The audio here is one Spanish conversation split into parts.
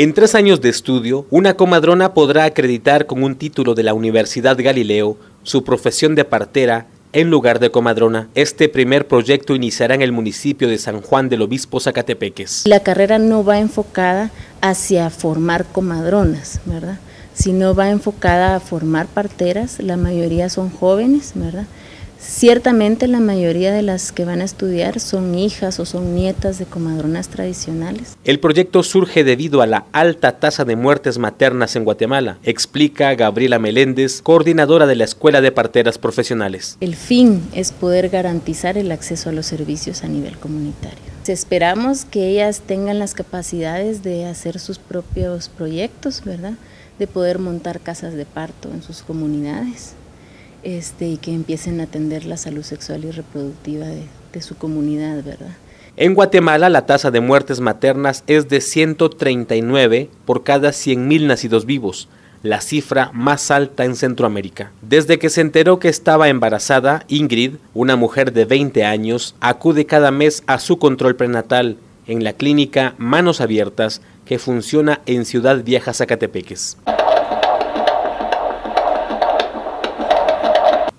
En tres años de estudio, una comadrona podrá acreditar con un título de la Universidad Galileo su profesión de partera en lugar de comadrona. Este primer proyecto iniciará en el municipio de San Juan del Obispo Zacatepeques. La carrera no va enfocada hacia formar comadronas, ¿verdad? Sino va enfocada a formar parteras, la mayoría son jóvenes, ¿verdad? Ciertamente la mayoría de las que van a estudiar son hijas o son nietas de comadronas tradicionales. El proyecto surge debido a la alta tasa de muertes maternas en Guatemala, explica Gabriela Meléndez, coordinadora de la Escuela de Parteras Profesionales. El fin es poder garantizar el acceso a los servicios a nivel comunitario. Esperamos que ellas tengan las capacidades de hacer sus propios proyectos, ¿verdad? De poder montar casas de parto en sus comunidades este, y que empiecen a atender la salud sexual y reproductiva de, su comunidad, ¿verdad? En Guatemala la tasa de muertes maternas es de 139 por cada 100.000 nacidos vivos, la cifra más alta en Centroamérica. Desde que se enteró que estaba embarazada, Ingrid, una mujer de 20 años, acude cada mes a su control prenatal en la clínica Manos Abiertas que funciona en Ciudad Vieja Zacatepeques.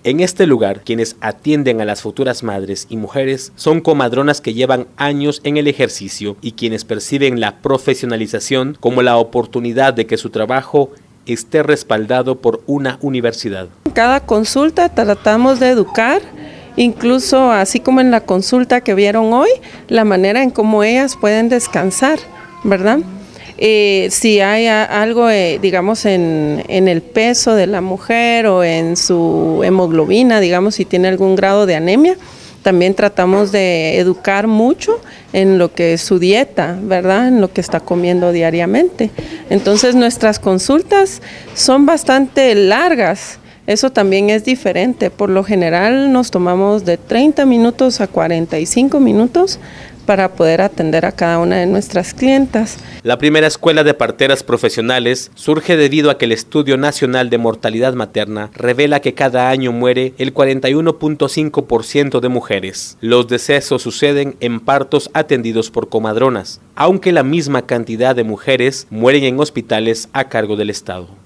En este lugar, quienes atienden a las futuras madres y mujeres son comadronas que llevan años en el ejercicio y quienes perciben la profesionalización como la oportunidad de que su trabajo esté respaldado por una universidad. Cada consulta tratamos de educar, incluso así como en la consulta que vieron hoy, la manera en cómo ellas pueden descansar, ¿verdad? Eh, si hay algo, eh, digamos, en, en, el peso de la mujer o en su hemoglobina, digamos, si tiene algún grado de anemia, también tratamos de educar mucho en lo que es su dieta, ¿verdad? En lo que está comiendo diariamente. Entonces nuestras consultas son bastante largas. Eso también es diferente. Por lo general nos tomamos de 30 minutos a 45 minutos para poder atender a cada una de nuestras clientas. La primera escuela de parteras profesionales surge debido a que el Estudio Nacional de Mortalidad Materna revela que cada año muere el 41.5% de mujeres. Los decesos suceden en partos atendidos por comadronas, aunque la misma cantidad de mujeres mueren en hospitales a cargo del Estado.